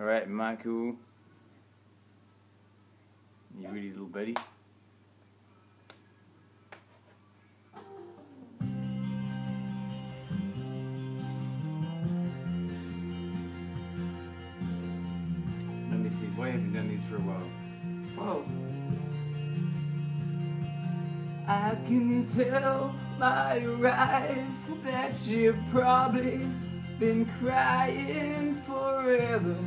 Alright, Michael. You ready, little buddy? Let me see. Why haven't you done these for a while? Whoa. I can tell by your eyes that you've probably been crying forever.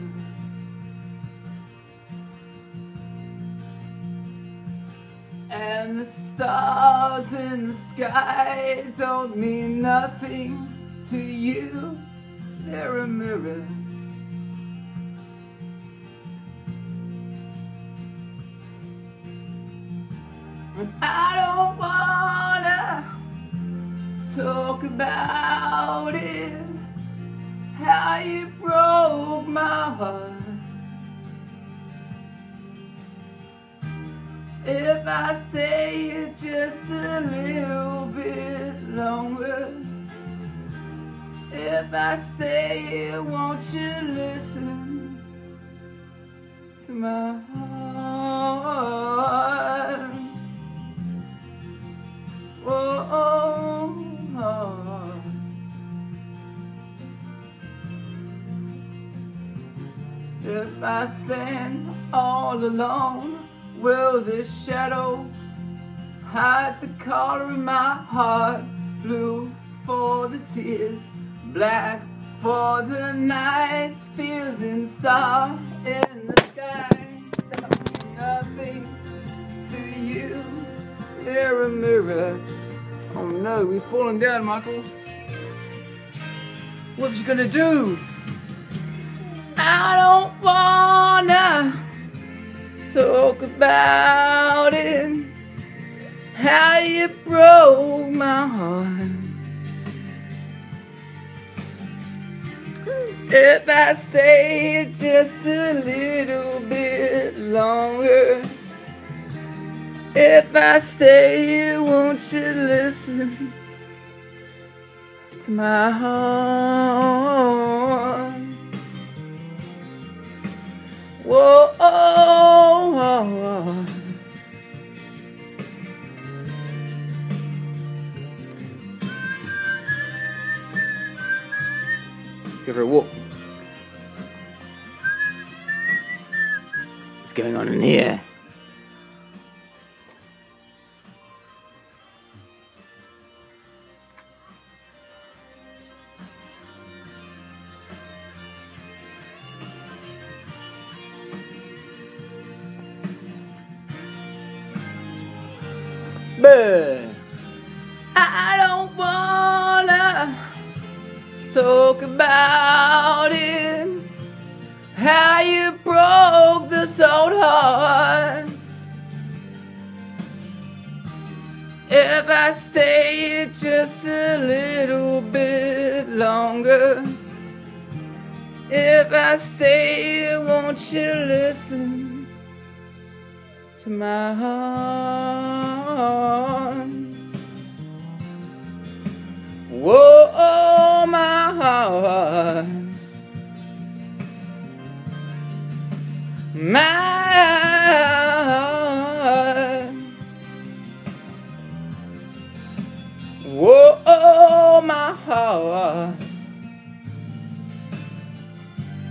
And the stars in the sky don't mean nothing to you, they're a mirror. And I don't wanna talk about it, how you broke my heart. If I stay here just a little bit longer, if I stay here, won't you listen to my heart? Oh, oh, oh. If I stand all alone, will this shadow hide the color of my heart? Blue for the tears, black for the nights, fears and star in the sky. Nothing to you, they're a mirror. Oh no, we've fallen down, Michael. What's you gonna do? I don't talk about it. How you broke my heart. If I stay just a little bit longer. If I stay won't you listen to my heart? Whoa, Give her a walk. What's going on in here? But I don't wanna talk about it. How you broke this old heart. If I stay just a little bit longer. If I stay, won't you listen to my heart? Whoa,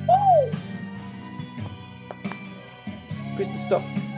Woo! Krista, stop.